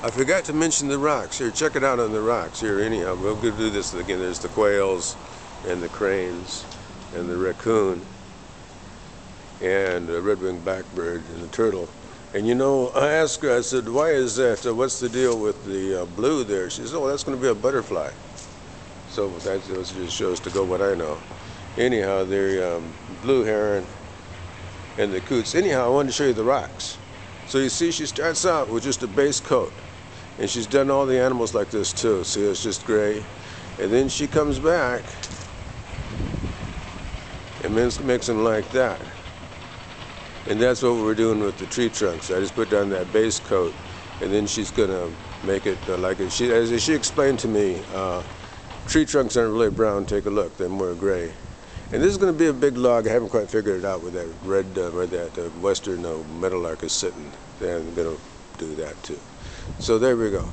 I forgot to mention the rocks. Here, check it out on the rocks. Here, anyhow, we'll go do this again. There's the quails and the cranes and the raccoon and the red-winged blackbird and the turtle. And you know, I asked her, I said, why is that? Uh, what's the deal with the uh, blue there? She said, oh, that's going to be a butterfly. So that just shows to go what I know. Anyhow, the um, blue heron and the coots. Anyhow, I wanted to show you the rocks. So you see, she starts out with just a base coat. And she's done all the animals like this too. See, it's just gray. And then she comes back and makes them like that. And that's what we're doing with the tree trunks. I just put down that base coat, and then she's gonna make it uh, like it. She, as she explained to me, uh, tree trunks aren't really brown. Take a look; they're more gray. And this is going to be a big log. I haven't quite figured it out where that red, uh, where that uh, western uh, meadowlark is sitting. They're going to do that too. So there we go.